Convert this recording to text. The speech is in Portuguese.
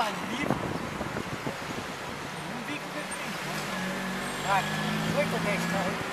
ali. Não vi que tem. Ah, 8 ou 10 carros.